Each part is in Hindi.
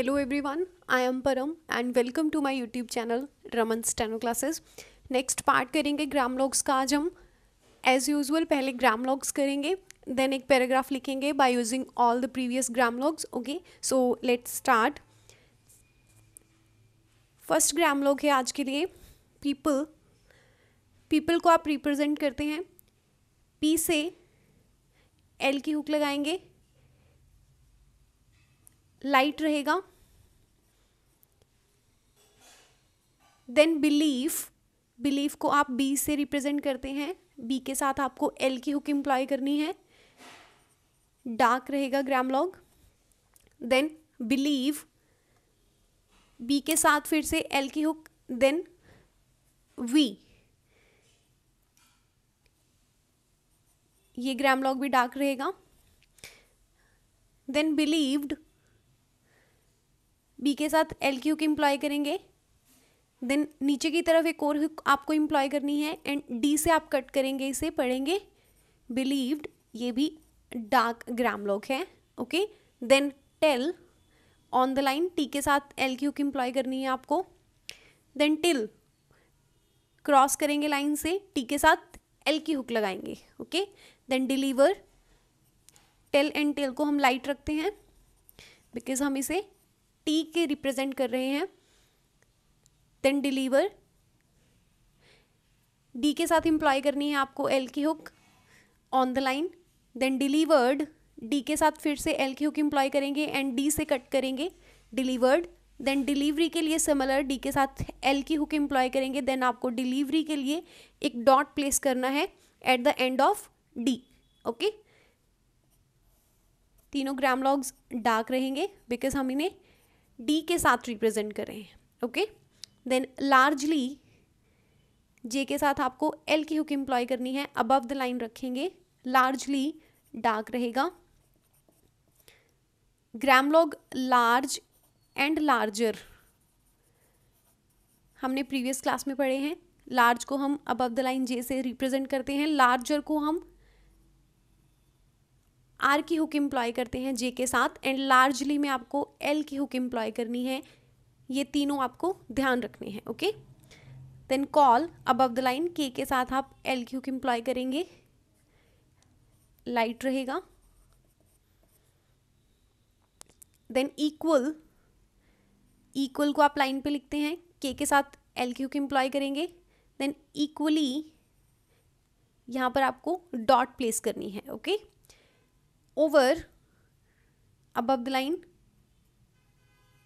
Hello everyone, I am Param and welcome to my YouTube channel Raman Steno Classes. Next part करेंगे ग्राम लॉग्स का आज हम। एज यूजल पहले ग्राम लॉग्स करेंगे देन एक पैराग्राफ लिखेंगे by using all the previous grammalogues okay so let's start first grammalogue है आज के लिए पीपल पीपल को आप रिप्रेजेंट करते हैं। पी से एल की हुक लगाएँगे। लाइट रहेगा। देन बिलीव बिलीव को आप बी से रिप्रेजेंट करते हैं। बी के साथ आपको एल की हुक इम्प्लॉय करनी है। डार्क रहेगा grammalogue then believe B के साथ फिर से एल की हुक देन वी ये ग्राम लॉग भी डार्क रहेगा। देन बिलीव्ड बी के साथ एल की हुक इम्प्लॉय करेंगे। देन नीचे की तरफ़ एक और आपको इम्प्लॉय करनी है एंड डी से आप कट करेंगे, इसे पढ़ेंगे बिलीव्ड ये भी डार्क ग्राम लॉग है okay then tell on the line T के साथ एल की हुक इम्प्लॉय करनी है आपको। देन टिल क्रॉस करेंगे लाइन से टी के साथ एल की हुक लगाएँगे okay then deliver tell and tell को हम लाइट रखते हैं बिकॉज़ हम इसे टी के रिप्रेजेंट कर रहे हैं। देन डिलीवर डी के साथ इम्प्लॉय करनी है आपको एल की hook on the line then delivered D के साथ फिर से एल की हुक इम्प्लॉय करेंगे एंड डी से कट करेंगे डिलीवर्ड देन डिलीवरी के लिए सिमिलर डी के साथ एल की हुक इम्प्लॉय करेंगे देन आपको डिलीवरी के लिए एक डॉट प्लेस करना है at the end of D okay तीनों ग्राम लॉग्स डार्क रहेंगे बिकॉज़ हम इन्हें डी के साथ रिप्रेजेंट कर रहे हैं ओके देन लार्जली जे के साथ आपको एल की हुक इम्प्लॉय करनी है। अबव द लाइन रखेंगे। लार्जली डार्क रहेगा। Grammalogue large and larger हमने प्रीवियस क्लास में पढ़े हैं। लार्ज को हम अबव द लाइन जे से रिप्रेजेंट करते हैं। लार्जर को हम आर की हुक इम्प्लॉय करते हैं जे के साथ। एंड लार्जली में आपको एल की हुक इम्प्लॉय करनी है। ये तीनों आपको ध्यान रखने हैं, okay? Then call above the line के के साथ आप एल की हुक इम्प्लॉय करेंगे। लाइट रहेगा। देन इक्वल इक्वल को आप लाइन पे लिखते हैं के के साथ एल की हुक इम्प्लॉय करेंगे। देन इक्वली यहाँ पर आपको डॉट प्लेस करनी है, okay? Over above the line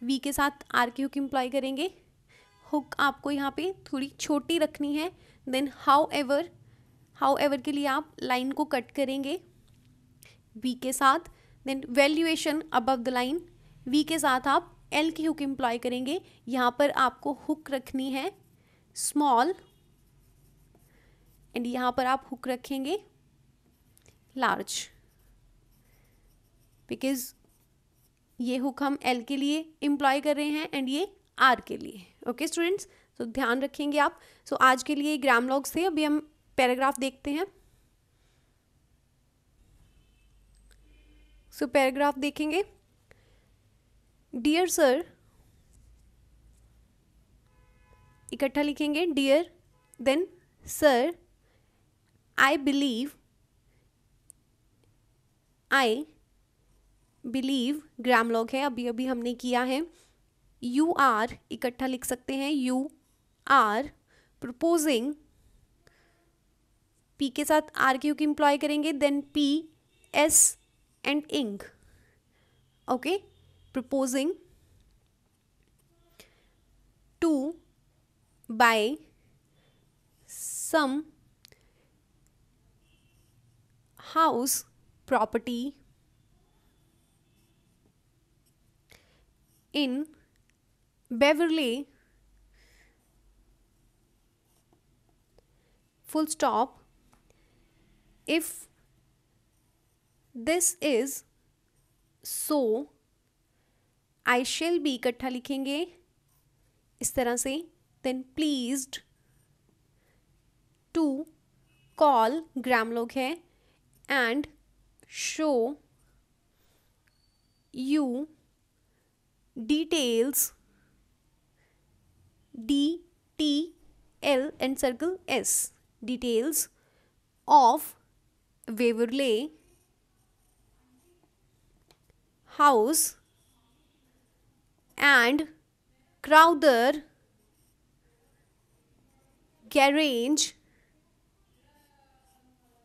V के साथ आर की हुक इम्प्लॉय करेंगे। हुक आपको यहाँ पे थोड़ी छोटी रखनी है। Then however however के लिए आप लाइन को कट करेंगे वी के साथ। Then valuation above the line V के साथ आप एल की हुक इम्प्लॉय करेंगे। यहाँ पर आपको हुक रखनी है स्मॉल एंड यहाँ पर आप हुक रखेंगे लार्ज बिकॉज़ ये हुक हम एल के लिए इम्प्लॉय कर रहे हैं एंड ये आर के लिए। ओके स्टूडेंट्स तो ध्यान रखेंगे आप। सो so, आज के लिए ग्राम लॉग्स थे। अभी हम पैराग्राफ देखते हैं। सो so, पैराग्राफ देखेंगे। डियर सर इकट्ठा लिखेंगे। Dear then sir I believe I believe grammalogue है, अभी अभी हमने किया है। यू आर इकट्ठा लिख सकते हैं यू आर प्रपोजिंग पी के साथ आर क्यू की इम्प्लॉय करेंगे? Then P S and ink okay proposing to buy some house property in Beverly full stop if this is so I shall be इकट्ठा लिखेंगे इस तरह से then pleased to call ग्राम लोग है and show you details D T L and circle S details of Waverley House and Crowther Garage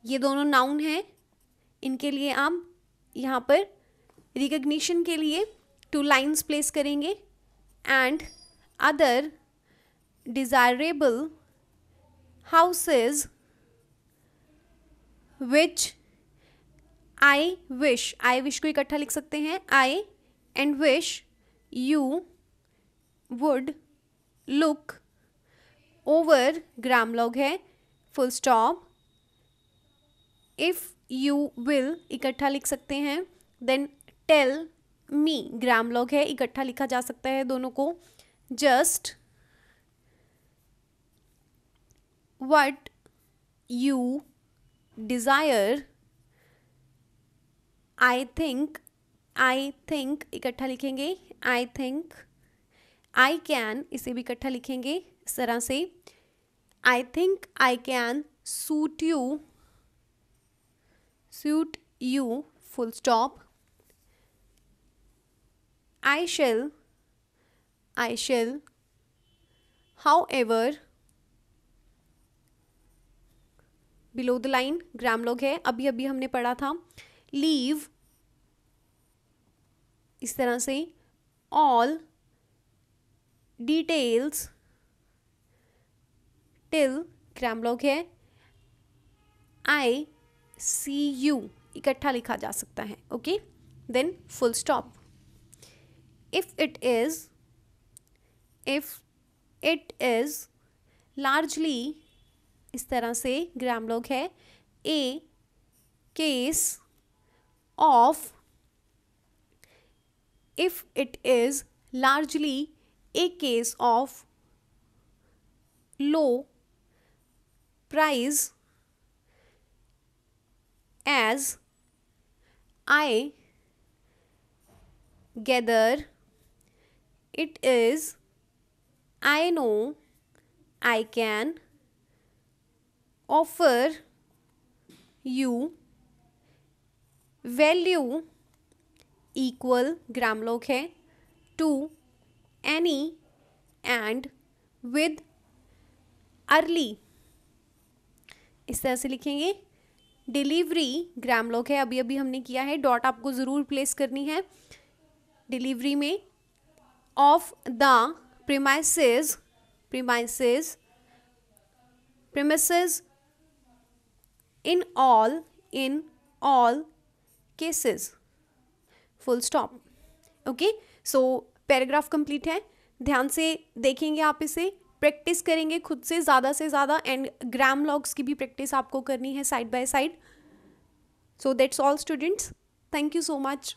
ये दोनों नाउन हैं इनके लिए आप यहाँ पर रिकग्निशन के लिए टू लाइन्स प्लेस करेंगे and other desirable houses which I wish I wish को इकट्ठा लिख सकते हैं I and wish you would look over grammalogue है full stop if you will इकट्ठा लिख सकते हैं देन टेल मी ग्राम लॉग है इकट्ठा लिखा जा सकता है दोनों को just what you desire I think I think इकट्ठा लिखेंगे आई थिंक आई कैन इसे भी इकट्ठा लिखेंगे इस तरह से I think I can suit you suit you full stop. I shall I shall, however below the line grammalogue है, अभी अभी हमने पढ़ा था लीव इस तरह से ऑल डिटेल्स टिल ग्राम लोग है आई सी यू इकट्ठा लिखा जा सकता है okay then full stop if it is if it is largely इस तरह से ग्राम लोग है a case of if it is largely a case of low price as I gather it is, I know I can offer you value equal grammalogue है to any and with early. इस तरह से लिखेंगे डिलीवरी ग्राम लोग है अभी अभी हमने किया है डॉट आपको ज़रूर प्लेस करनी है डिलीवरी में of the premises premises premises in all in all cases full stop okay so paragraph complete है. ध्यान से देखेंगे आप इसे. प्रैक्टिस करेंगे खुद से, ज़्यादा से ज़्यादा एंड ग्राम लॉग्स की भी प्रैक्टिस आपको करनी है side by side so that's all students thank you so much